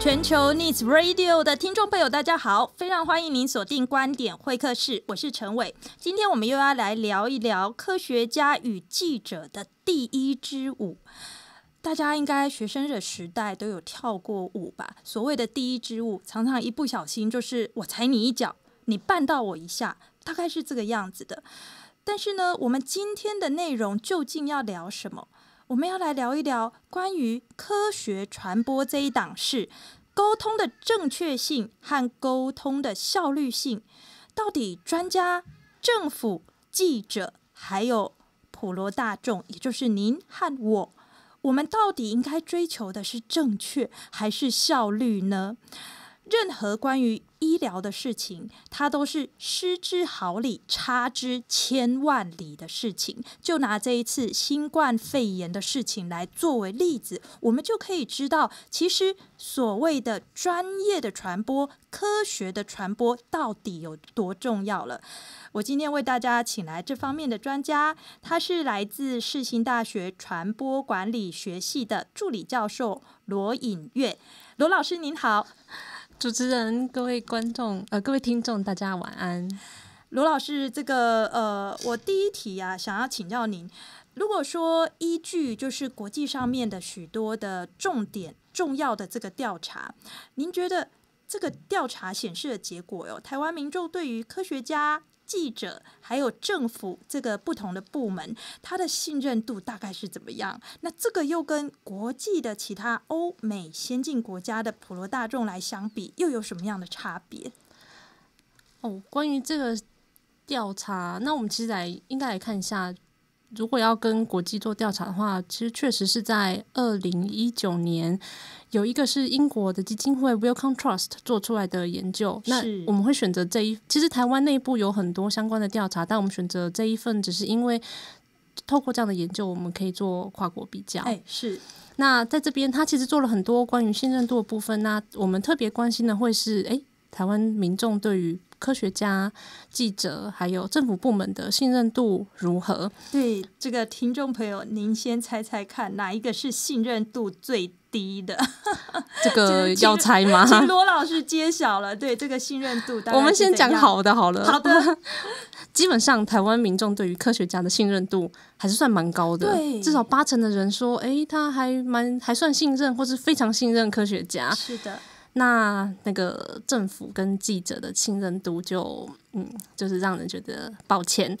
全球 Needs Radio 的听众朋友，大家好，非常欢迎您锁定观点会客室，我是陈伟。今天我们又要来聊一聊科学家与记者的第一支舞。大家应该学生的时代都有跳过舞吧？所谓的第一支舞，常常一不小心就是我踩你一脚，你绊到我一下，大概是这个样子的。但是呢，我们今天的内容究竟要聊什么？我们要来聊一聊关于科学传播这一档事，沟通的正确性和沟通的效率性，到底专家、政府、记者还有普罗大众，也就是您和我，我们到底应该追求的是正确还是效率呢？任何关于医疗的事情，它都是失之毫厘，差之千万里的事情。就拿这一次新冠肺炎的事情来作为例子，我们就可以知道，其实所谓的专业的传播、科学的传播到底有多重要了。我今天为大家请来这方面的专家，他是来自世新大学传播管理学系的助理教授罗颖月。罗老师您好。主持人、各位观众、呃，各位听众，大家晚安。罗老师，这个呃，我第一题呀，想要请教您，如果说依据就是国际上面的许多的重点、重要的这个调查，您觉得这个调查显示的结果哟，台湾民众对于科学家？记者还有政府这个不同的部门，他的信任度大概是怎么样？那这个又跟国际的其他欧美先进国家的普罗大众来相比，又有什么样的差别？哦，关于这个调查，那我们其实来应该来看一下。如果要跟国际做调查的话，其实确实是在二零一九年有一个是英国的基金会 Wellcome Trust 做出来的研究。那我们会选择这一，其实台湾内部有很多相关的调查，但我们选择这一份，只是因为透过这样的研究，我们可以做跨国比较。哎，是。那在这边，他其实做了很多关于信任度的部分。那我们特别关心的会是，哎，台湾民众对于科学家、记者还有政府部门的信任度如何？对这个听众朋友，您先猜猜看，哪一个是信任度最低的？这个 要猜吗？请罗老师揭晓了。对这个信任度，我们先讲好的好了。好的，基本上台湾民众对于科学家的信任度还是算蛮高的，至少八成的人说，哎，他还蛮还算信任，或是非常信任科学家。是的。那那个政府跟记者的信任度就嗯，就是让人觉得抱歉，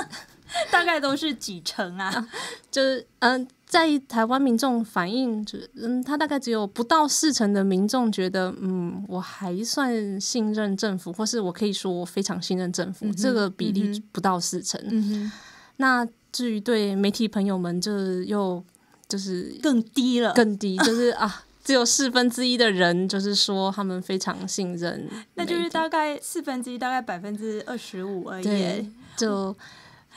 大概都是几成啊？就是嗯，在台湾民众反映，就嗯，他大概只有不到四成的民众觉得嗯，我还算信任政府，或是我可以说我非常信任政府，这个比例不到四成。那至于对媒体朋友们，就又就是更低了，更低，就是啊。只有四分之一的人，就是说他们非常信任，那就是大概四分之一，大概百分之二十五而已。就，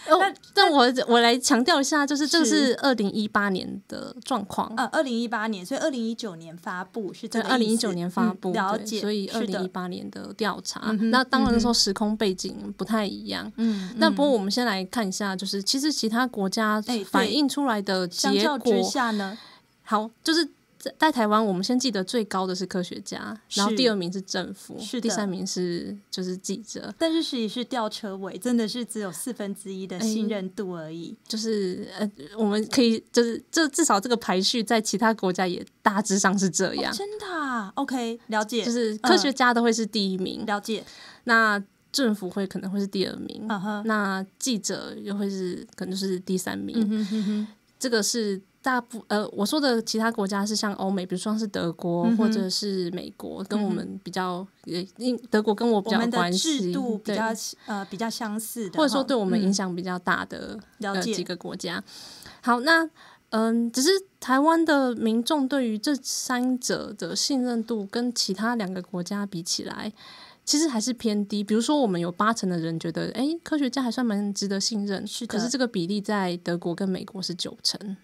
那但我我来强调一下，就是这是二零一八年的状况。呃，二零一八年，所以二零一九年发布是这二零一九年发布，了解。所以二零一八年的调查，那当然说时空背景不太一样。嗯，那不过我们先来看一下，就是其实其他国家反映出来的结果下呢，好，就是。在台湾，我们先记得最高的是科学家，然后第二名是政府，是第三名是就是记者。但是实际是吊车尾，真的是只有四分之一的信任度而已。就是呃，我们可以就是这至少这个排序在其他国家也大致上是这样。真的？OK，了解。就是科学家都会是第一名，了解。那政府会可能会是第二名，那记者又会是可能是第三名。这个是。大部呃，我说的其他国家是像欧美，比如说是德国或者是美国，跟我们比较呃，德国跟我比较关系，制度比较呃比较相似的，或者说对我们影响比较大的呃几个国家。好，那嗯，只是台湾的民众对于这三者的信任度跟其他两个国家比起来，其实还是偏低。比如说，我们有八成的人觉得，哎，科学家还算蛮值得信任，是可是这个比例在德国跟美国是九成。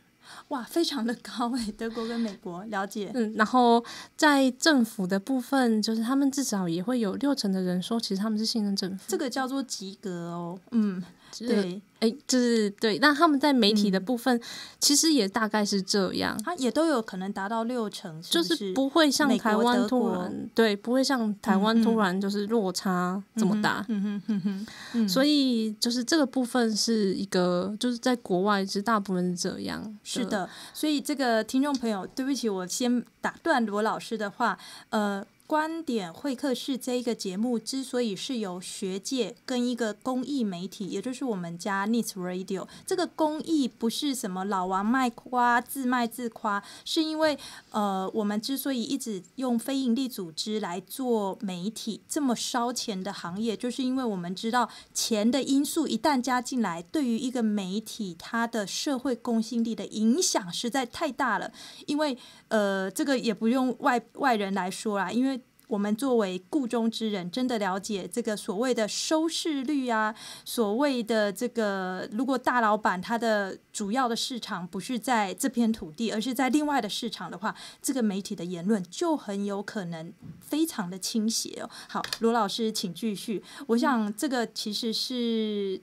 哇，非常的高诶，德国跟美国了解。嗯，然后在政府的部分，就是他们至少也会有六成的人说，其实他们是信任政府。这个叫做及格哦。嗯，对，哎，就是对。那他们在媒体的嗯部分，其实也大概是这样，它也都有可能达到六成，是就是不会像台湾突然对，不会像台湾突然就是落差这么大。嗯哼哼哼，嗯所以就是这个部分是一个，就是在国外其实大部分是这样。是，的，所以这个听众朋友，对不起，我先打断罗老师的话，呃。观点会客室这一个节目之所以是由学界跟一个公益媒体，也就是我们家 Needs Radio，这个公益不是什么老王卖瓜、自卖自夸，是因为呃，我们之所以一直用非营利组织来做媒体这么烧钱的行业，就是因为我们知道钱的因素一旦加进来，对于一个媒体它的社会公信力的影响实在太大了。因为呃，这个也不用外外人来说啦，因为。我们作为故中之人，真的了解这个所谓的收视率啊，所谓的这个，如果大老板他的主要的市场不是在这片土地，而是在另外的市场的话，这个媒体的言论就很有可能非常的倾斜哦。好，罗老师，请继续。我想这个其实是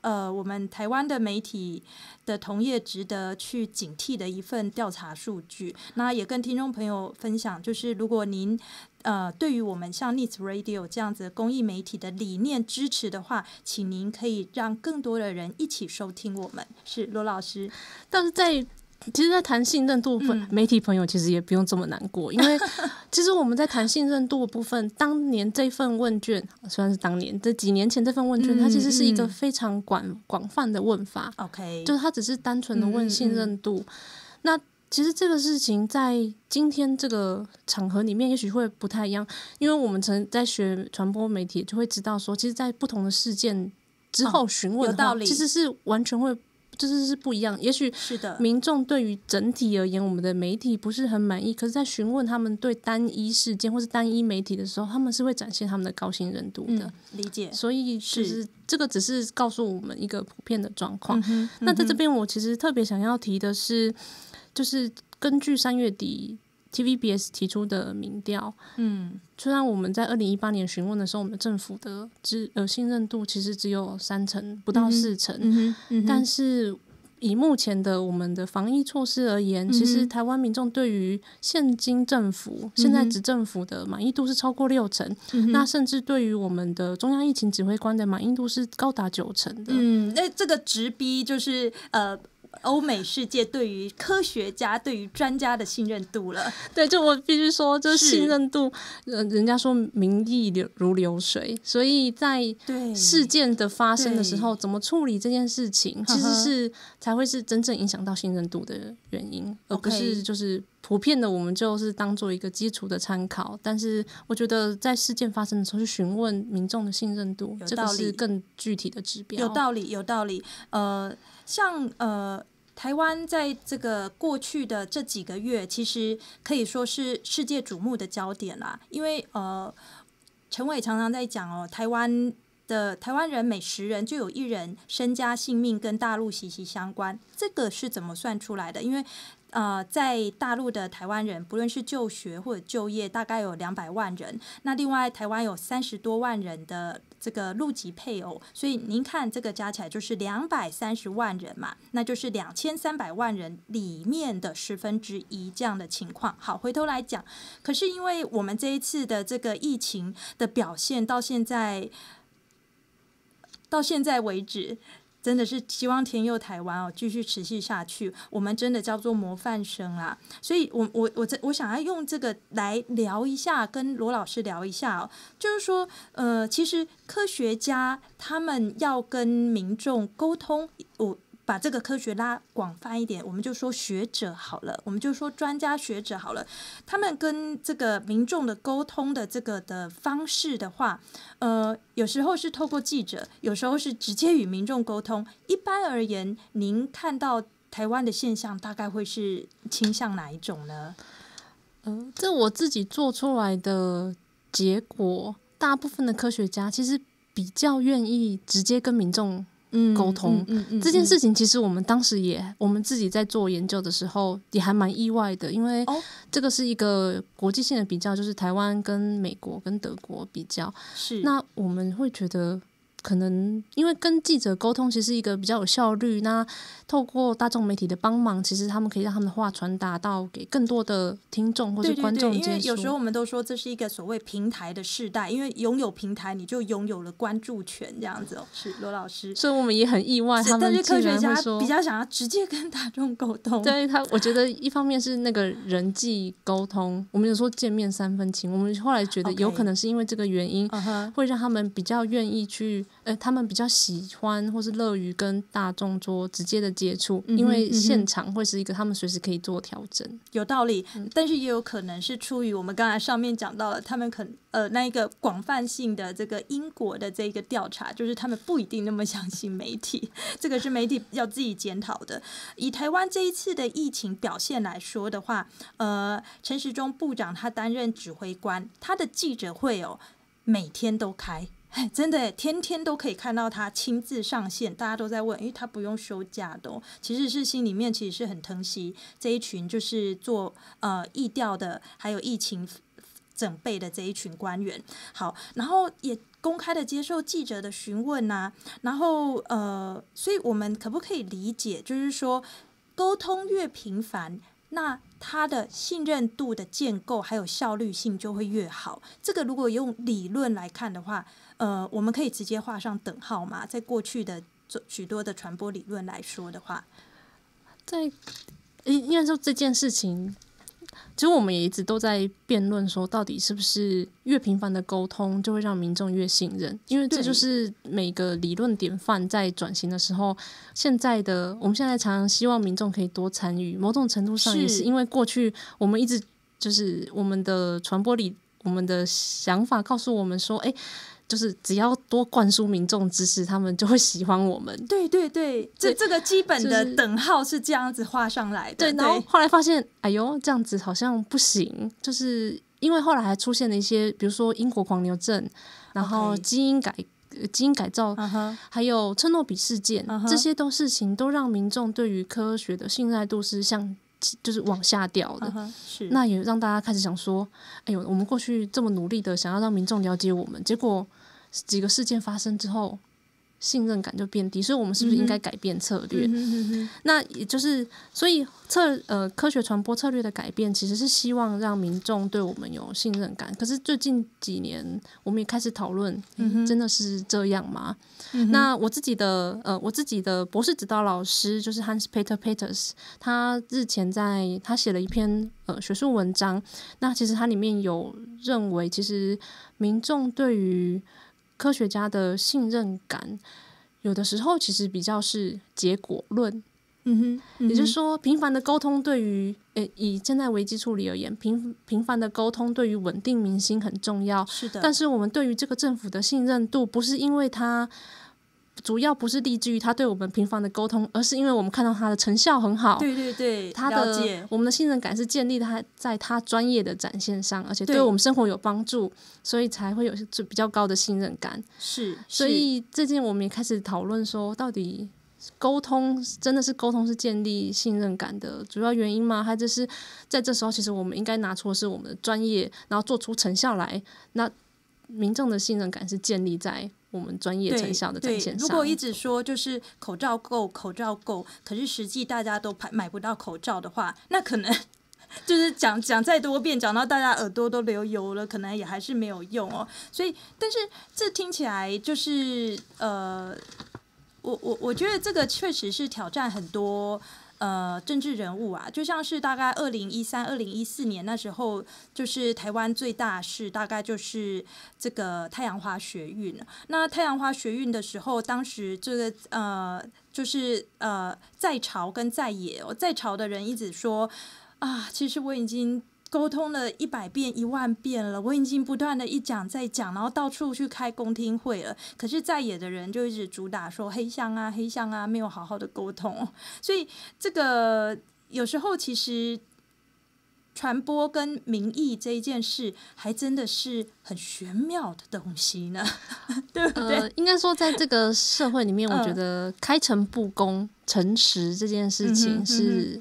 呃，我们台湾的媒体的同业值得去警惕的一份调查数据。那也跟听众朋友分享，就是如果您呃对于我们像 n e e s Radio 这样子公益媒体的理念支持的话，请您可以让更多的人一起收听我们。是罗老师，但是在其实，在谈信任度部分，嗯。媒体朋友其实也不用这么难过，因为 其实我们在谈信任度的部分，当年这份问卷，虽然是当年这几年前这份问卷，嗯它其实是一个嗯。非常广广泛的问法，OK，就是它只是单纯的问信任度。那其实这个事情在今天这个场合里面，也许会不太一样，因为我们曾在学传播媒体，就会知道说，其实，在不同的事件之后询问的话，哦道理。其实是完全会。就是是不一样，也许是的，民众对于整体而言，我们的媒体不是很满意，可是，在询问他们对单一事件或是单一媒体的时候，他们是会展现他们的高信任度的。嗯，理解。所以，就是这个只是告诉我们一个普遍的状况。那在这边，我其实特别想要提的是，就是根据三月底 TVBS 提出的民调，嗯。虽然我们在二零一八年询问的时候，我们政府的知呃信任度其实只有三成，不到四成，嗯哼嗯，但是以目前的我们的防疫措施而言，其实台湾民众对于现今政府、现在执政府的满意度是超过六成，嗯那甚至对于我们的中央疫情指挥官的满意度是高达九成的。嗯，那这个直逼就是呃。欧美世界对于科学家、对于专家的信任度了，对，就我必须说，就信任度，呃，人家说民意流如流水，所以在对事件的发生的时候，怎么处理这件事情，其实是才会是真正影响到信任度的原因，而不是就是普遍的，我们就是当做一个基础的参考。但是我觉得在事件发生的时候去询问民众的信任度，这个是更具体的指标。有道理，有道理。呃，像呃，台湾在这个过去的这几个月，其实可以说是世界瞩目的焦点啦。因为呃，陈伟常常在讲哦，台湾的台湾人每十人就有一人身家性命跟大陆息息相关，这个是怎么算出来的？因为呃，在大陆的台湾人，不论是就学或者就业，大概有两百万人。那另外，台湾有三十多万人的这个陆籍配偶，所以您看这个加起来就是两百三十万人嘛，那就是两千三百万人里面的十分之一这样的情况。好，回头来讲，可是因为我们这一次的这个疫情的表现，到现在到现在为止。真的是希望天佑台湾哦，继续持续下去。我们真的叫做模范生啦，所以我我我这我想要用这个来聊一下，跟罗老师聊一下哦，就是说，呃，其实科学家他们要跟民众沟通，我。把这个科学拉广泛一点，我们就说学者好了，我们就说专家学者好了。他们跟这个民众的沟通的这个的方式的话，呃，有时候是透过记者，有时候是直接与民众沟通。一般而言，您看到台湾的现象，大概会是倾向哪一种呢？呃，这我自己做出来的结果，大部分的科学家其实比较愿意直接跟民众沟通。嗯嗯这件事情其实我们当时也，我们自己在做研究的时候也还蛮意外的，因为哦。这个是一个国际性的比较，就是台湾跟美国跟德国比较。是。那我们会觉得可能因为跟记者沟通其实是一个比较有效率，那透过大众媒体的帮忙，其实他们可以让他们的话传达到给更多的听众或者观众因为。有时候我们都说这是一个所谓平台的时代，因为拥有平台，你就拥有了关注权，这样子哦。是罗老师，所以我们也很意外，他们但是科学家比较想要直接跟大众沟通。对他，我觉得一方面是那个人际沟通，我们有说见面三分情，我们后来觉得有可能是因为这个原因会让他们比较愿意去，呃，他们比较喜欢或是乐于跟大众做直接的接触，嗯因为现场会是一个他们随时可以做调整。有道理，嗯但是也有可能是出于我们刚才上面讲到了，他们可呃那一个广泛性的这个英国的这一个调查，就是他们不一定那么相信媒体，这个是媒体要自己检讨的。以台湾这一次的疫情表现来说的话，呃，陈时中部长他担任指挥官，他的记者会哦每天都开。真的，天天都可以看到他亲自上线，大家都在问，因为他不用休假的、哦，其实是心里面其实是很疼惜这一群就是做呃疫调的，还有疫情整备的这一群官员。好，然后也公开的接受记者的询问呐、然后呃，所以我们可不可以理解，就是说沟通越频繁，那他的信任度的建构还有效率性就会越好。这个如果用理论来看的话，呃，我们可以直接画上等号嘛？在过去的许多的传播理论来说的话，在应应该说这件事情，其实我们也一直都在辩论说，到底是不是越频繁的沟通就会让民众越信任？因为这就是每个理论典范在转型的时候，现在的我们现在常常希望民众可以多参与，某种程度上也是是因为过去我们一直就是我们的传播理，我们的想法告诉我们说，哎。就是只要多灌输民众知识，他们就会喜欢我们。对对对，这这个基本的等号是这样子画上来的。对，然后后来发现，哎呦，这样子好像不行，就是因为后来还出现了一些，比如说英国狂牛症，然后基因改。呃基因改造，还有车诺比事件这些都事情都让民众对于科学的信赖度是向就是往下掉的。那也让大家开始想说，哎呦，我们过去这么努力的想要让民众了解我们，结果几个事件发生之后，信任感就变低，所以我们是不是应该改变策略？那也就是，所以策呃科学传播策略的改变，其实是希望让民众对我们有信任感。可是最近几年，我们也开始讨论，诶真的是这样吗？那我自己的呃，我自己的博士指导老师就是 Hans Peter Peters，他日前在他写了一篇呃学术文章，那其实它里面有认为，其实民众对于科学家的信任感，有的时候其实比较是结果论，嗯哼，嗯哼也就是说，频繁的沟通对于呃以现在危机处理而言，频频繁的沟通对于稳定民心很重要。是的，但是我们对于这个政府的信任度，不是因为它主要不是立基于他对我们频繁的沟通，而是因为我们看到他的成效很好。对对对，他的我们的信任感是建立他在他专业的展现上，而且对对我们生活有帮助，所以才会有就比较高的信任感。是，所以最近我们也开始讨论说，到底沟通真的是沟通是建立信任感的主要原因吗？还是是在这时候，其实我们应该拿出的是我们的专业，然后做出成效来。那民众的信任感是建立在我们专业成效的展对现上。如果一直说就是口罩够，口罩够，可是实际大家都买买不到口罩的话，那可能 就是讲讲再多遍，讲到大家耳朵都流油了，可能也还是没有用哦。所以，但是这听起来就是呃，我我我觉得这个确实是挑战很多。呃，政治人物啊，就像是大概二零一三、二零一四年那时候，就是台湾最大事，大概就是这个太阳花学运。那太阳花学运的时候，当时这个呃，就是呃，在朝跟在野，在朝的人一直说啊，其实我已经沟通了一百遍、一万遍了，我已经不断的一讲再讲，然后到处去开公听会了。可是在野的人就一直主打说黑箱啊、黑箱啊，没有好好的沟通，所以这个有时候其实。传播跟民意这一件事，还真的是很玄妙的东西呢，对不对？呃，应该说，在这个社会里面，我嗯觉得开诚布公、诚实这件事嗯哼嗯情是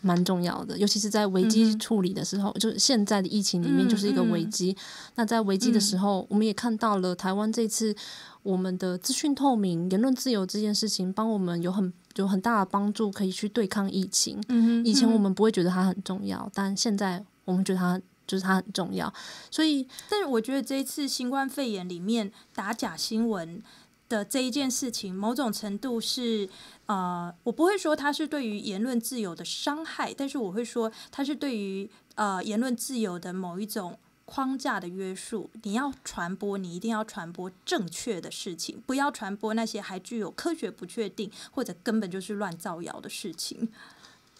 蛮重要的，尤其是在危机处理的时候，就是现在的疫情里面就是一个危机。那在危机的时候，我们也看到了台湾这次我们的资讯透明、言论自由这件事情，帮我们有很有很大的帮助，可以去对抗疫情。以前我们不会觉得它很重要，但现在我们觉得它就是它很重要。所以，但是我觉得这一次新冠肺炎里面打假新闻的这一件事情，某种程度是。呃，我不会说它是对于言论自由的伤害，但是我会说它是对于呃言论自由的某一种框架的约束。你要传播，你一定要传播正确的事情，不要传播那些还具有科学不确定或者根本就是乱造谣的事情。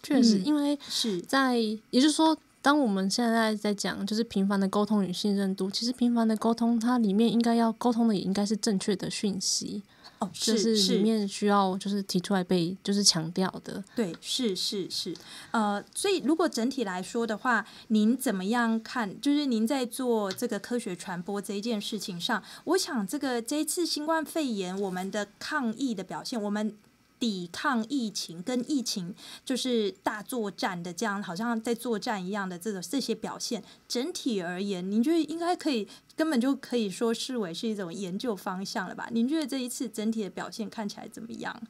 确实，因为是在，也就是说，当我们现在在讲就是频繁的沟通与信任度，其实频繁的沟通，它里面应该要沟通的也应该是正确的讯息。哦，是是里面需要就是提出来被就是强调的，对，是是是，呃，所以如果整体来说的话，您怎么样看？就是您在做这个科学传播这一件事情上，我想这个这一次新冠肺炎我们的抗疫的表现，我们。抵抗疫情跟疫情就是大作战的这样，好像在作战一样的这种这些表现，整体而言，您觉得应该可以根本就可以说视为是一种研究方向了吧？您觉得这一次整体的表现看起来怎么样？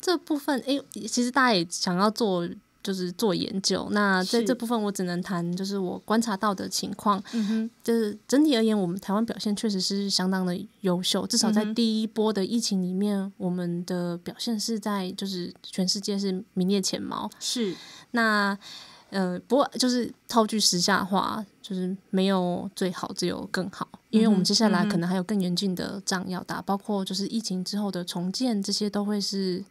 这部分诶，其实大家也想要做。就是做研究，那在这部分我只能谈，就是我观察到的情况。嗯哼，就是整体而言，我们台湾表现确实是相当的优秀，至少在第一波的疫情里面，我们的表现是在就是全世界是名列前茅。是，那呃，不过就是套句时下话，就是没有最好，只有更好，因为我们接下来可能还有更严峻的仗要打，包括就是疫情之后的重建，这些都会是。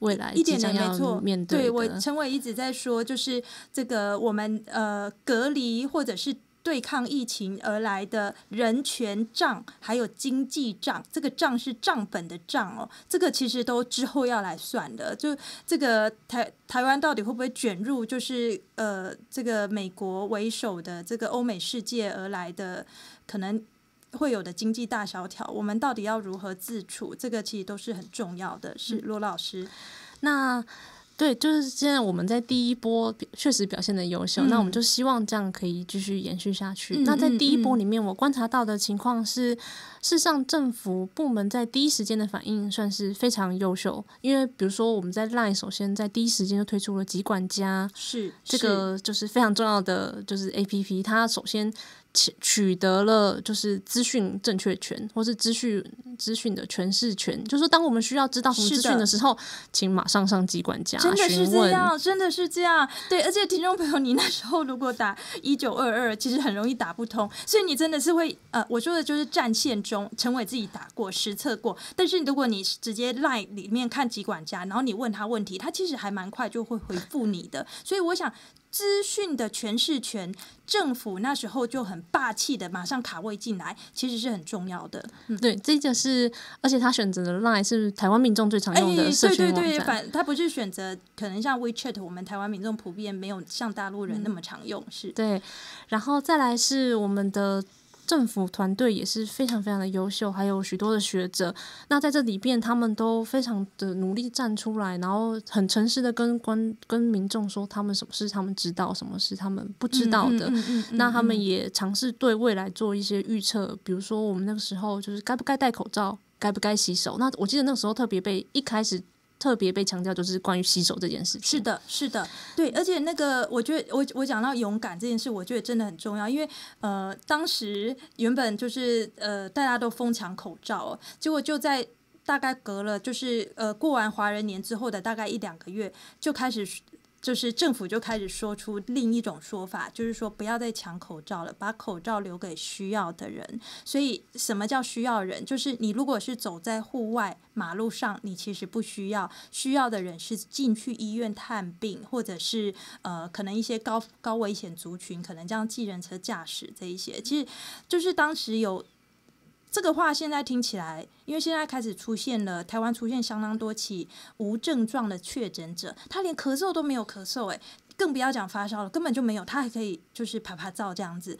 未来一点没错，面对我陈伟一直在说，就是这个我们呃隔离或者是对抗疫情而来的人权账，还有经济账，这个账是账本的账哦，这个其实都之后要来算的。就这个台台湾到底会不会卷入，就是呃这个美国为首的这个欧美世界而来的可能。会有的经济大萧条，我们到底要如何自处？这个其实都是很重要的。是罗老师，那对，就是现在我们在第一波确实表现的优秀，那我们就希望这样可以继续延续下去。那在第一波里面，我观察到的情况是，事实上政府部门在第一时间的反应算是非常优秀。因为比如说我们在 LINE 首先在第一时间就推出了集管家，是这个就是非常重要的就是 APP，它首先。取取得了就是资讯正确权，或是资讯资讯的诠释权，就是说，当我们需要知道什么资讯的时候，请马上上机管家真的是这样，真的是这样。对，而且听众朋友，你那时候如果打一九二二，其实很容易打不通，所以你真的是会呃，我说的就是战线中，陈伟自己打过实测过。但是如果你直接赖里面看机管家，然后你问他问题，他其实还蛮快就会回复你的。所以我想。资讯的诠释权，政府那时候就很霸气的马上卡位进来，其实是很重要的。对，这个是，而且他选择的 Line 是台湾民众最常用的社群网站。对对对，反他不是选择可能像 WeChat，我们台湾民众普遍没有像大陆人那么常用。是对，然后再来是我们的。政府团队也是非常非常的优秀，还有许多的学者。那在这里边，他们都非常的努力站出来，然后很诚实的跟官跟民众说，他们什么是他们知道，什么是他们不知道的。那他们也尝试对未来做一些预测，比如说我们那个时候就是该不该戴口罩，该不该洗手。那我记得那个时候特别被一开始。特别被强调就是关于洗手这件事情。是的，是的，对，而且那个，我觉得我我讲到勇敢这件事，我觉得真的很重要，因为呃，当时原本就是呃，大家都疯抢口罩，结果就在大概隔了就是呃过完华人年之后的大概一两个月，就开始。就是政府就开始说出另一种说法，就是说不要再抢口罩了，把口罩留给需要的人。所以什么叫需要人？就是你如果是走在户外马路上，你其实不需要。需要的人是进去医院探病，或者是呃可能一些高高危险族群，可能这样计程车驾驶这一些。其实就是当时有。这个话现在听起来，因为现在开始出现了台湾出现相当多起无症状的确诊者，他连咳嗽都没有咳嗽，诶，更不要讲发烧了，根本就没有，他还可以就是拍拍照这样子。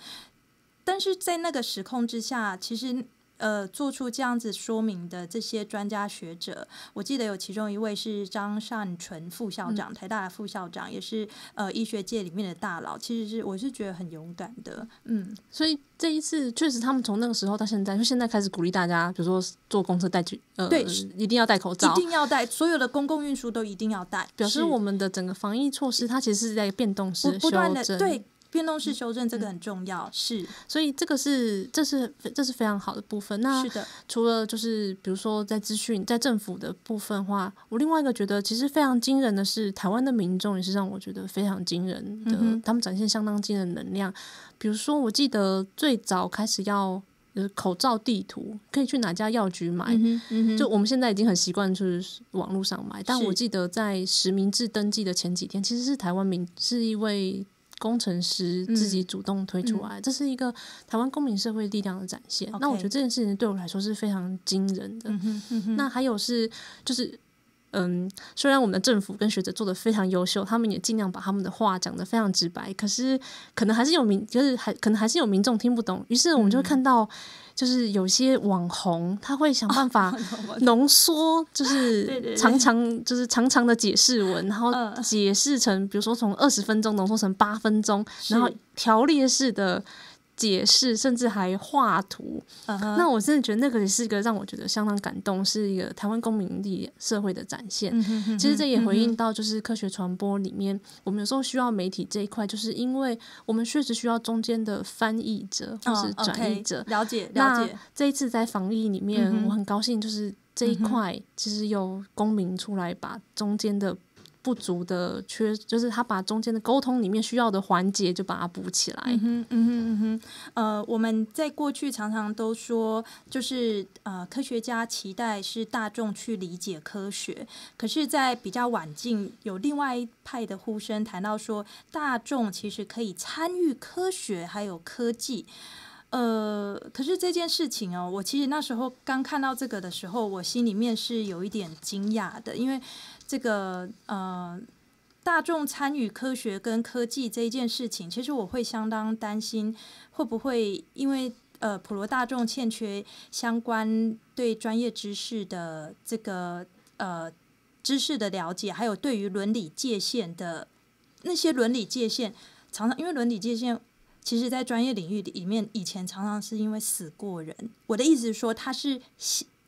但是在那个时空之下，其实呃做出这样子说明的这些专家学者，我记得有其中一位是张善纯副校长，台大的副校长，也是呃医学界里面的大佬。其实是我是觉得很勇敢的，嗯，所以这一次确实他们从那个时候到现在，就现在开始鼓励大家，比如说坐公车戴去呃，对，一定要戴口罩，一定要戴，所有的公共运输都一定要戴，表示我们的整个防疫措施它其实是在变动式不断的对。变动式修正这个很重要，是，所以这个是这是这是非常好的部分。那是的，除了就是比如说在资讯在政府的部分话，我另外一个觉得其实非常惊人的是，台湾的民众也是让我觉得非常惊人的，他们展现相当惊人能量。比如说，我记得最早开始要口罩地图，可以去哪家药局买，就我们现在已经很习惯就是网络上买，但我记得在实名制登记的前几天，其实是台湾民是一位。工程师自己主动推出来，这是一个台湾公民社会力量的展现。那我觉得这件事情对我来说是非常惊人的。那还有是，就是嗯，虽然我们的政府跟学者做的非常优秀，他们也尽量把他们的话讲的非常直白，可是可能还是有民，就是还可能还是有民众听不懂。于是我们就会看到。就是有些网红，他会想办法浓缩，就是 长长，就是长长的解释文，然后解释成，比如说从二十分钟浓缩成八分钟，然后条列式的。解释，甚至还画图。那我真的觉得那个也是一个让我觉得相当感动，是一个台湾公民力社会的展现。其实这也回应到，就是科学传播里面，我们有时候需要媒体这一块，就是因为我们确实需要中间的翻译者或是转译者。了解，了解。这一次在防疫里面，我很高兴，就是这一块其实有公民出来把中间的。不足的缺，就是他把中间的沟通里面需要的环节就把它补起来。嗯哼，嗯哼，嗯哼。呃，我们在过去常常都说，就是呃，科学家期待是大众去理解科学，可是，在比较晚近，有另外一派的呼声谈到说，大众其实可以参与科学还有科技。呃，可是这件事情哦，我其实那时候刚看到这个的时候，我心里面是有一点惊讶的，因为。这个呃，大众参与科学跟科技这一件事情，其实我会相当担心，会不会因为呃普罗大众欠缺相关对专业知识的这个呃知识的了解，还有对于伦理界限的那些伦理界限，常常因为伦理界限，其实在专业领域里面，以前常常是因为死过人。我的意思是说，他是。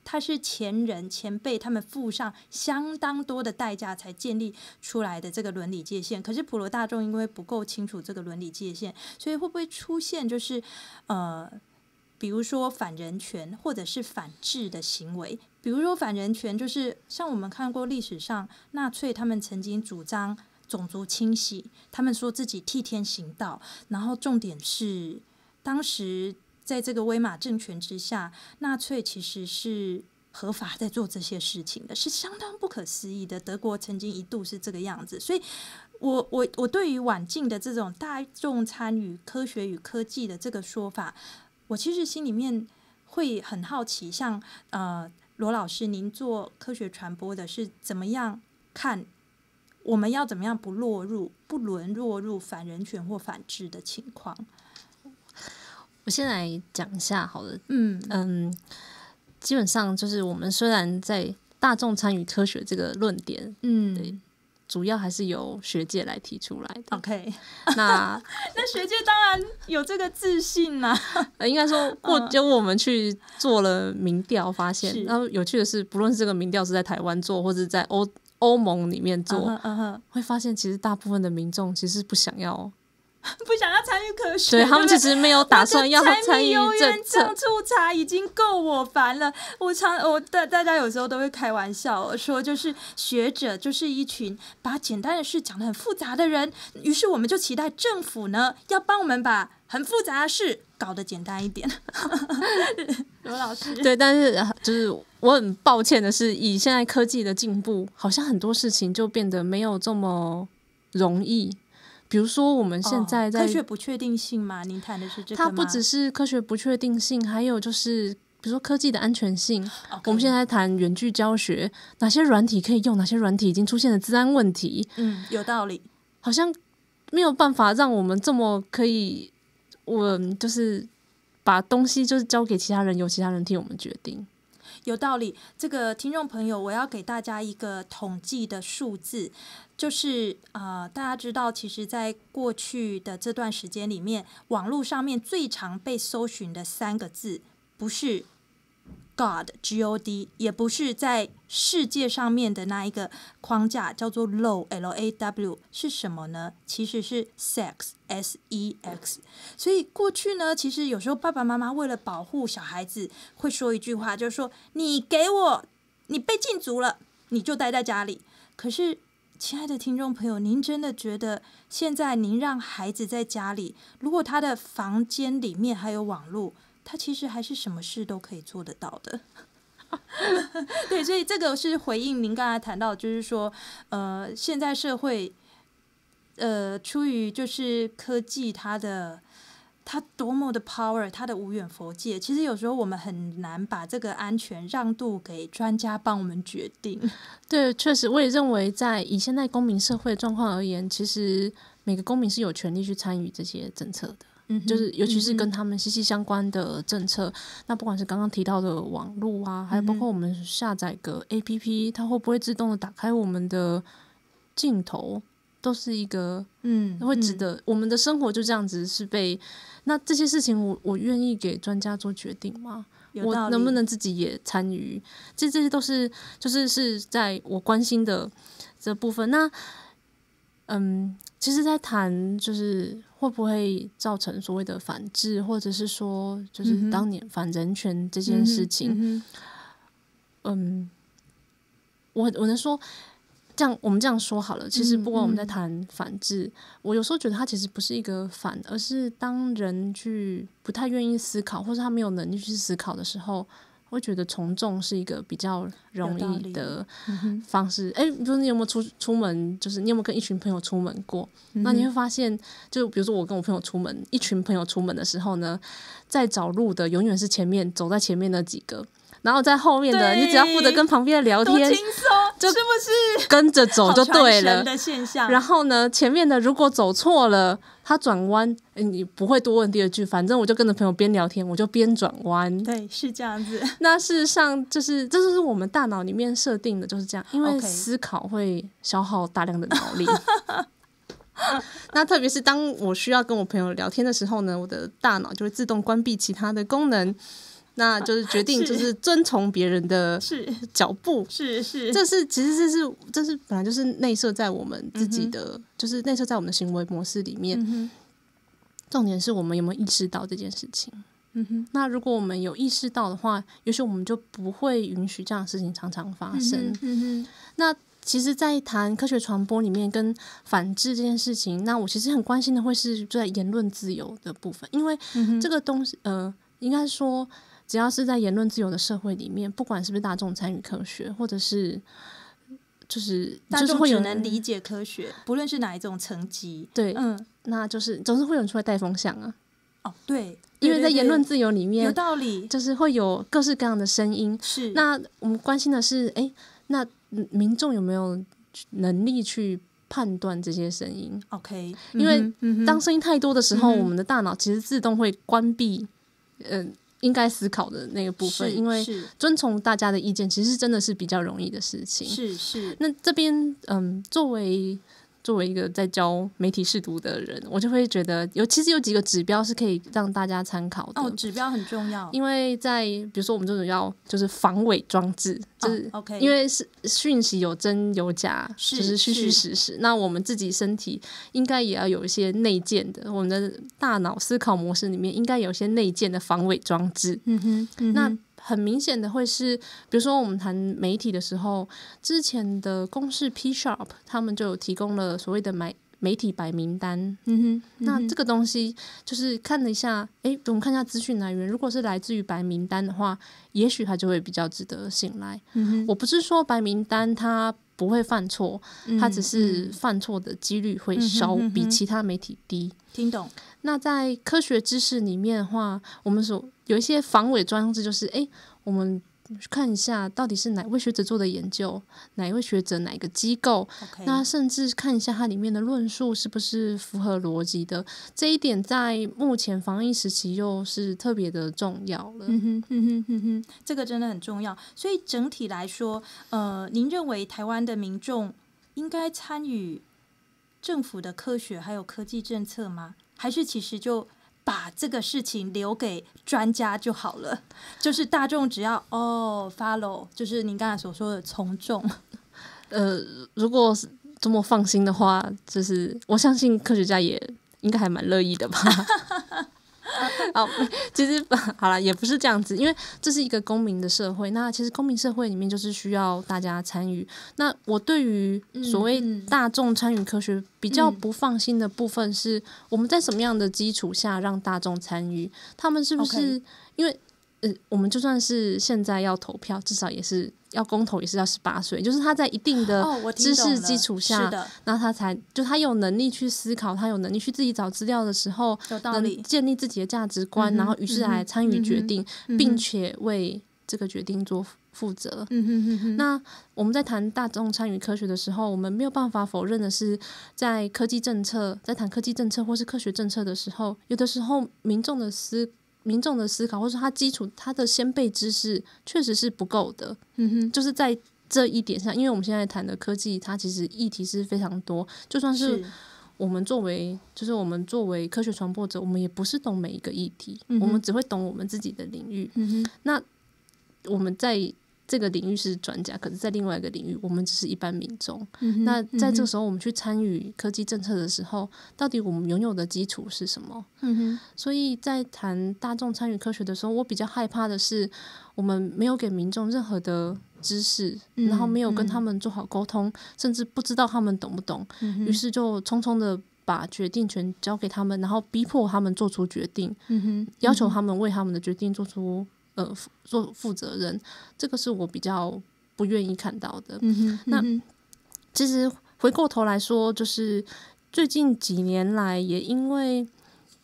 他是前人前辈，他们付上相当多的代价才建立出来的这个伦理界限。可是普罗大众因为不够清楚这个伦理界限，所以会不会出现就是呃，比如说反人权或者是反智的行为？比如说反人权，就是像我们看过历史上纳粹，他们曾经主张种族清洗，他们说自己替天行道，然后重点是当时。在这个威玛政权之下，纳粹其实是合法在做这些事情的，是相当不可思议的。德国曾经一度是这个样子，所以，我我我对于晚近的这种大众参与科学与科技的这个说法，我其实心里面会很好奇。像呃，罗老师，您做科学传播的是怎么样看？我们要怎么样不落入不沦落入反人权或反制的情况？我先来讲一下好了，嗯嗯，基本上就是我们虽然在大众参与科学这个论点，嗯，对，主要还是由学界来提出来的。OK，那 那学界当然有这个自信啦。呃，应该说，过就我们去做了民调，发现，然后有趣的是，不论是这个民调是在台湾做，或者在欧欧盟里面做，会发现其实大部分的民众其实不想要。不想要参与科学，对他们其实 没有打算要参与政策。触查已经够我烦了。我常我大大家有时候都会开玩笑说，就是学者就是一群把简单的事讲的很复杂的人。于是我们就期待政府呢要帮我们把很复杂的事搞得简单一点。罗老师，对，但是就是我很抱歉的是，以现在科技的进步，好像很多事情就变得没有这么容易。比如说，我们现在在科学不确定性嘛？您谈的是这个它不只是科学不确定性，还有就是，比如说科技的安全性。我们现在谈远距教学，哪些软体可以用？哪些软体已经出现了治安问题？嗯，有道理。好像没有办法让我们这么可以，我就是把东西就是交给其他人，由其他人替我们决定。有道理，这个听众朋友，我要给大家一个统计的数字，就是啊，大家知道，其实，在过去的这段时间里面，网络上面最常被搜寻的三个字，不是。God G O D 也不是在世界上面的那一个框架，叫做 Law L A W 是什么呢？其实是 Sex S E X。所以过去呢，其实有时候爸爸妈妈为了保护小孩子，会说一句话，就是说：“你给我，你被禁足了，你就待在家里。”可是，亲爱的听众朋友，您真的觉得现在您让孩子在家里，如果他的房间里面还有网络？他其实还是什么事都可以做得到的，对，所以这个是回应您刚才谈到，就是说，呃，现在社会，呃，出于就是科技它的它多么的 power，它的无远佛界，其实有时候我们很难把这个安全让渡给专家帮我们决定。对，确实，我也认为，在以现在公民社会状况而言，其实每个公民是有权利去参与这些政策的。就是尤其是跟他们息息相关的政策，那不管是刚刚提到的网络啊，还有包括我们下载个 A P P，它会不会自动的打开我们的镜头，都是一个嗯，会值得我们的生活就这样子是被那这些事情，我我愿意给专家做决定吗？我能不能自己也参与？这这些都是就是是在我关心的这部分。那嗯。其实，在谈就是会不会造成所谓的反制，或者是说，就是当年反人权这件事情，嗯，我我能说这样，我们这样说好了。其实，不管我们在谈反制，我有时候觉得它其实不是一个反，而是当人去不太愿意思考，或者他没有能力去思考的时候。会觉得从众是一个比较容易的方式。哎，比如你有没有出出门？就是你有没有跟一群朋友出门过？那你会发现，就比如说我跟我朋友出门，一群朋友出门的时候呢，在找路的永远是前面走在前面那几个。然后在后面的，你只要负责跟旁边的聊天，轻松，就是不是跟着走就对了。的现象。然后呢，前面的如果走错了，他转弯，你不会多问第二句，反正我就跟着朋友边聊天，我就边转弯。对，是这样子。那事实上，就是这就是我们大脑里面设定的，就是这样，因为思考会消耗大量的脑力。那特别是当我需要跟我朋友聊天的时候呢，我的大脑就会自动关闭其他的功能。那就是决定，就是遵从别人的 脚步，是是，这是其实这是这是本来就是内设在我们自己的，就是内设在我们的行为模式里面。重点是我们有没有意识到这件事情？嗯哼。那如果我们有意识到的话，也许我们就不会允许这样的事情常常发生。嗯哼。那其实，在谈科学传播里面跟反制这件事情，那我其实很关心的会是在言论自由的部分，因为这个东西，呃，应该说。只要是在言论自由的社会里面，不管是不是大众参与科学，或者是就是大众只能理解科学，不论是哪一种层级，对，嗯，那就是总是会有人出来带风向啊。哦，对，因为在言论自由里面有道理，就是会有各式各样的声音。是，那我们关心的是，哎，那民众有没有能力去判断这些声音？OK，因为当声音太多的时候，我们的大脑其实自动会关闭，嗯。应该思考的那个部分，因为遵从大家的意见，其实真的是比较容易的事情。是是，那这边嗯，作为。作为一个在教媒体试读的人，我就会觉得有其实有几个指标是可以让大家参考的。哦，指标很重要，因为在比如说我们这种要就是防伪装置，就是 OK，因为是讯息有真有假，就是虚虚实实。那我们自己身体应该也要有一些内建的，我们的大脑思考模式里面应该有一些内建的防伪装置。嗯哼，那。很明显的会是，比如说我们谈媒体的时候，之前的公式 P Sharp 他们就有提供了所谓的媒媒体白名单。嗯哼，那这个东西就是看了一下，哎，我们看一下资讯来源，如果是来自于白名单的话，也许它就会比较值得信赖。嗯哼，我不是说白名单它不会犯错，它只是犯错的几率会稍比其他媒体低。听懂？那在科学知识里面的话，我们所有一些防伪装置，就是哎，我们看一下到底是哪位学者做的研究，哪一位学者哪一个机构，那甚至看一下它里面的论述是不是符合逻辑的。这一点在目前防疫时期又是特别的重要了。嗯哼，嗯哼，嗯哼，这个真的很重要。所以整体来说，呃，您认为台湾的民众应该参与政府的科学还有科技政策吗？还是其实就？把这个事情留给专家就好了，就是大众只要哦 follow，就是您刚才所说的从众。呃，如果是这么放心的话，就是我相信科学家也应该还蛮乐意的吧。哦，其实好了，也不是这样子，因为这是一个公民的社会。那其实公民社会里面就是需要大家参与。那我对于所谓大众参与科学比较不放心的部分是，我们在什么样的基础下让大众参与？他们是不是因为？呃，我们就算是现在要投票，至少也是要公投，也是要十八岁，就是他在一定的知识基础下，那他才就他有能力去思考，他有能力去自己找资料的时候，能建立自己的价值观，然后于是来参与决定，并且为这个决定做负责。那我们在谈大众参与科学的时候，我们没有办法否认的是，在科技政策，在谈科技政策或是科学政策的时候，有的时候民众的思。民众的思考，或者说他基础他的先辈知识确实是不够的。嗯哼，就是在这一点上，因为我们现在谈的科技，它其实议题是非常多。就算是我们作为，就是我们作为科学传播者，我们也不是懂每一个议题，我们只会懂我们自己的领域。那我们在。这个领域是专家，可是，在另外一个领域，我们只是一般民众。那在这个时候，我们去参与科技政策的时候，到底我们拥有的基础是什么？所以在谈大众参与科学的时候，我比较害怕的是，我们没有给民众任何的知识，然后没有跟他们做好沟通，甚至不知道他们懂不懂，于是就匆匆的把决定权交给他们，然后逼迫他们做出决定，要求他们为他们的决定做出。呃，做负责人，这个是我比较不愿意看到的。嗯那其实回过头来说，就是最近几年来，也因为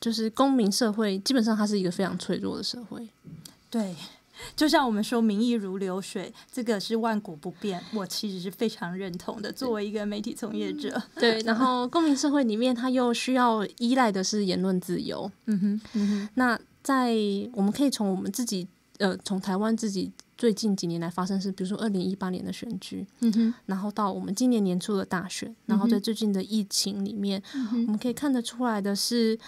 就是公民社会，基本上它是一个非常脆弱的社会。对，就像我们说“民意如流水”，这个是万古不变，我其实是非常认同的。作为一个媒体从业者，对，然后公民社会里面，它又需要依赖的是言论自由。嗯哼，嗯哼。那在我们可以从我们自己。呃，从台湾自己最近几年来发生是，比如说二零一八年的选举，嗯哼，然后到我们今年年初的大选，然后在最近的疫情里面，我们可以看得出来的是，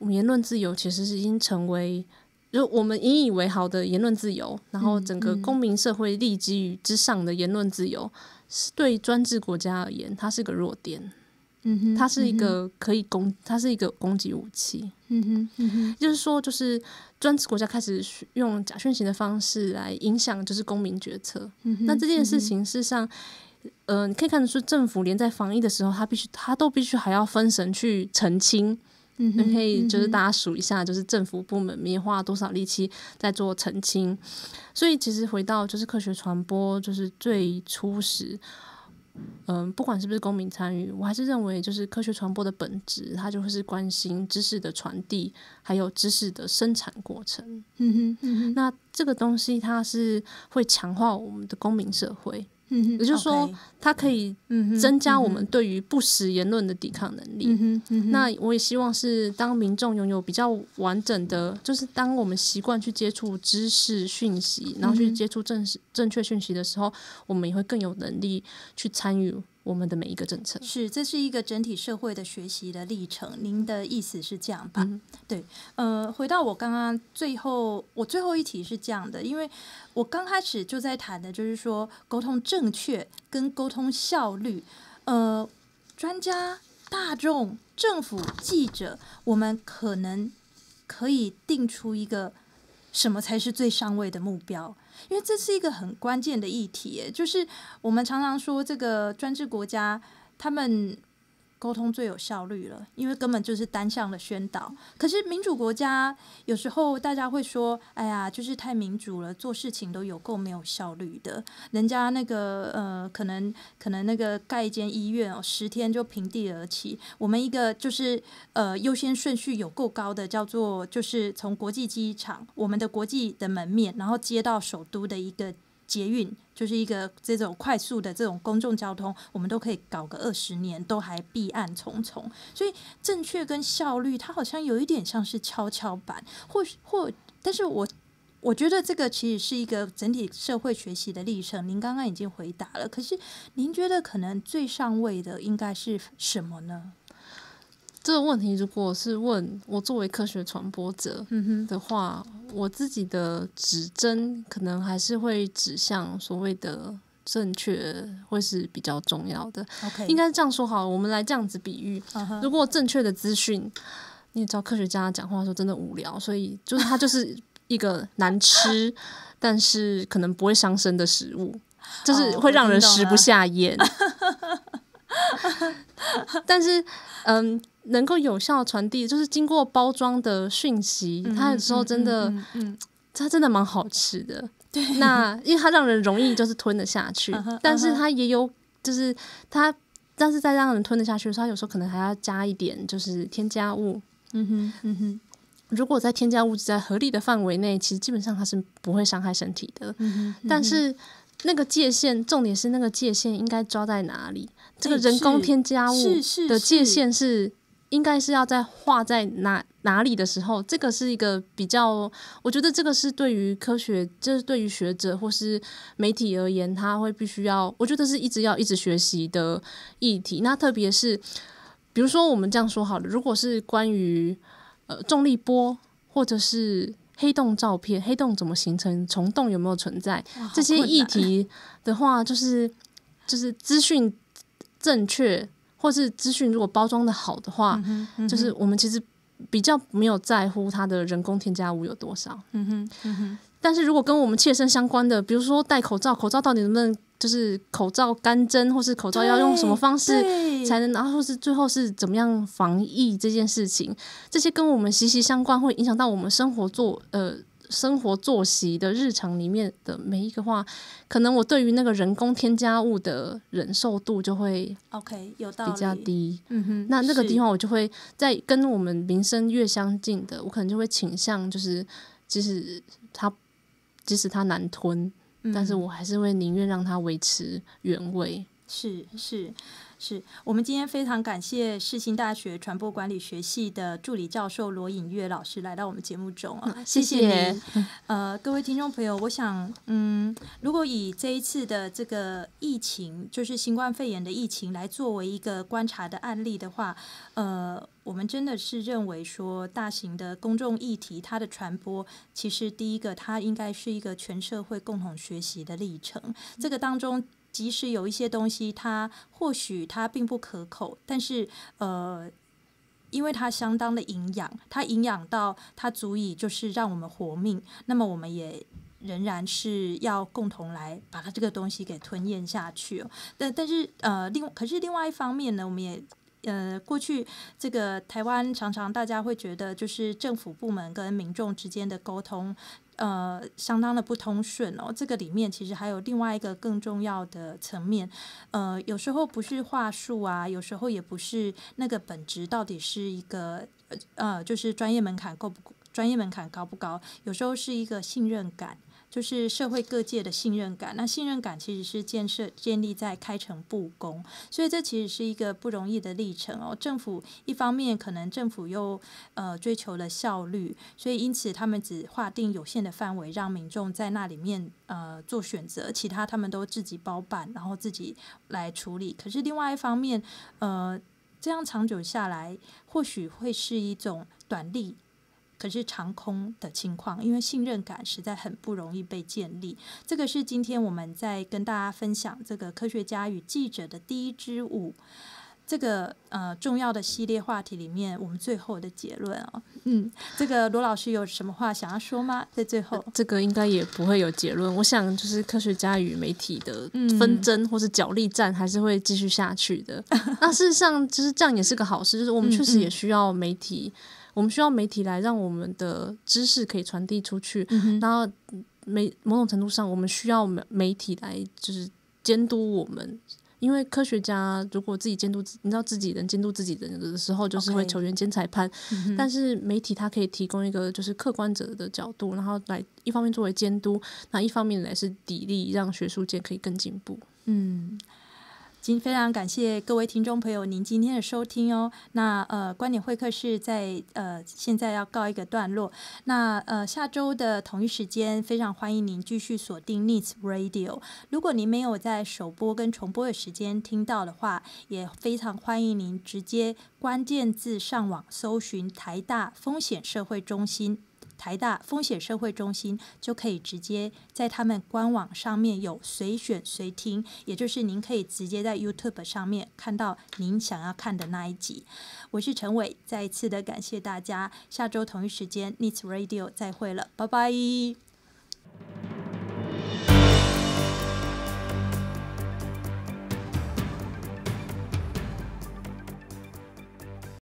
言论自由其实是已经成为，就我们引以为豪的言论自由，然后整个公民社会立基于之上的言论自由，是对专制国家而言，它是个弱点。嗯哼，它是一个可以攻，它是一个攻击武器。嗯哼，嗯哼，就是说，就是专制国家开始用假讯息的方式来影响，就是公民决策。嗯哼，那这件事情事实上，呃，你可以看得出，政府连在防疫的时候，他必须，他都必须还要分神去澄清。嗯你可以就是大家数一下，就是政府部门里面花多少力气在做澄清。所以，其实回到就是科学传播，就是最初始。嗯，不管是不是公民参与，我还是认为，就是科学传播的本质，它就会是关心知识的传递，还有知识的生产过程。嗯哼，那这个东西它是会强化我们的公民社会。嗯，也就是说，它可以增加我们对于不实言论的抵抗能力。那我也希望是当民众拥有比较完整的，就是当我们习惯去接触知识讯息，然后去接触正式正确讯息的时候，我们也会更有能力去参与。我们的每一个政策是，这是一个整体社会的学习的历程。您的意思是这样吧？对，呃，回到我刚刚最后，我最后一题是这样的，因为我刚开始就在谈的就是说沟通正确跟沟通效率。呃，专家、大众、政府、记者，我们可能可以定出一个什么才是最上位的目标。因为这是一个很关键的议题，就是我们常常说这个专制国家，他们沟通最有效率了，因为根本就是单向的宣导。可是民主国家有时候大家会说：“哎呀，就是太民主了，做事情都有够没有效率的。”人家那个呃，可能可能那个盖一间医院哦，十天就平地而起。我们一个就是呃优先顺序有够高的，叫做就是从国际机场，我们的国际的门面，然后接到首都的一个。捷运就是一个这种快速的这种公众交通，我们都可以搞个二十年，都还弊案重重。所以正确跟效率，它好像有一点像是跷跷板，或许或，但是我我觉得这个其实是一个整体社会学习的历程。您刚刚已经回答了，可是您觉得可能最上位的应该是什么呢？这个问题，如果是问我作为科学传播者的话，我自己的指针可能还是会指向所谓的正确，会是比较重要的。应该这样说好，我们来这样子比喻：如果正确的资讯，你知道科学家讲话的时候真的无聊，所以就是它就是一个难吃，但是可能不会伤身的食物，就是会让人食不下咽。但是，嗯。能够有效传递，就是经过包装的讯息，它有时候真的，它真的蛮好吃的。对，那因为它让人容易就是吞得下去，但是它也有就是它，但是在让人吞得下去的时候，它有时候可能还要加一点就是添加物。嗯哼，嗯哼。如果在添加物质在合理的范围内，其实基本上它是不会伤害身体的。嗯哼，但是那个界限，重点是那个界限应该抓在哪里？这个人工添加物的界限是。应该是要在画在哪哪里的时候，这个是一个比较，我觉得这个是对于科学，就是对于学者或是媒体而言，他会必须要，我觉得是一直要一直学习的议题。那特别是，比如说我们这样说好了，如果是关于呃重力波或者是黑洞照片，黑洞怎么形成，虫洞有没有存在这些议题的话，就是就是资讯正确。或是资讯如果包装的好的话，就是我们其实比较没有在乎它的人工添加物有多少。嗯哼，嗯哼。但是如果跟我们切身相关的，比如说戴口罩，口罩到底能不能就是口罩干针，或是口罩要用什么方式才能，然后或是最后是怎么样防疫这件事情，这些跟我们息息相关，会影响到我们生活做呃。生活作息的日常里面的每一个话，可能我对于那个人工添加物的忍受度就会 OK 有比较低。嗯哼，那那个地方我就会在跟我们民生越相近的，我可能就会倾向就是，即使它即使它难吞，但是我还是会宁愿让它维持原味。是是。是我们今天非常感谢世新大学传播管理学系的助理教授罗颖月老师来到我们节目中啊，谢谢你。呃，各位听众朋友，我想，嗯，如果以这一次的这个疫情，就是新冠肺炎的疫情来作为一个观察的案例的话，呃，我们真的是认为说，大型的公众议题它的传播，其实第一个它应该是一个全社会共同学习的历程，这个当中。即使有一些东西，它或许它并不可口，但是呃，因为它相当的营养，它营养到它足以就是让我们活命，那么我们也仍然是要共同来把它这个东西给吞咽下去。但但是呃，另可是另外一方面呢，我们也呃过去这个台湾常常大家会觉得就是政府部门跟民众之间的沟通。呃，相当的不通顺哦。这个里面其实还有另外一个更重要的层面，呃，有时候不是话术啊，有时候也不是那个本质到底是一个呃，就是专业门槛够不专业门槛高不高，有时候是一个信任感。就是社会各界的信任感，那信任感其实是建设建立在开诚布公，所以这其实是一个不容易的历程哦。政府一方面可能政府又呃追求了效率，所以因此他们只划定有限的范围，让民众在那里面呃做选择，其他他们都自己包办，然后自己来处理。可是另外一方面，呃，这样长久下来，或许会是一种短利。可是长空的情况，因为信任感实在很不容易被建立。这个是今天我们在跟大家分享这个科学家与记者的第一支舞。这个呃重要的系列话题里面，我们最后的结论啊，嗯，这个罗老师有什么话想要说吗？在最后，这个应该也不会有结论。我想，就是科学家与媒体的嗯纷争或是角力战还是会继续下去的。那事实上，就是这样也是个好事，就是我们嗯确实也嗯需要媒体，我们需要媒体来让我们的知识可以传递出去。嗯，然后媒某种程度上，我们需要媒媒体来就是监督我们，因为科学家如果自己监督，你知道自己人监督自己人的时候，就是会球员兼裁判。但是媒体它可以提供一个就是客观者的角度，然后来一方面作为监督，那一方面来是砥砺，让学术界可以更进步。嗯，今非常感谢各位听众朋友您今天的收听哦。那呃，观点会客室在呃现在要告一个段落。那呃下周的同一时间，非常欢迎您继续锁定 Needs Radio。如果您没有在首播跟重播的时间听到的话，也非常欢迎您直接关键字上网搜寻台大风险社会中心。台大风险社会中心就可以直接在他们官网上面有随选随听，也就是您可以直接在 YouTube 上面看到您想要看的那一集。我是陈伟，再一次的感谢大家。下周同一时间，NITS Radio 再会了，拜拜。